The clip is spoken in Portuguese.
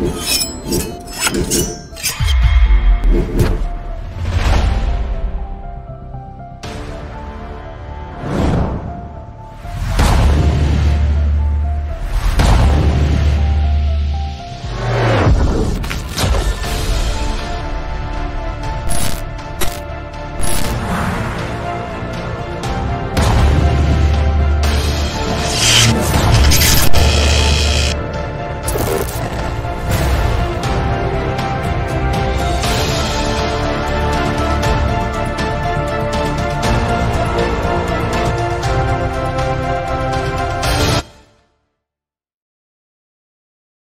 Tchau.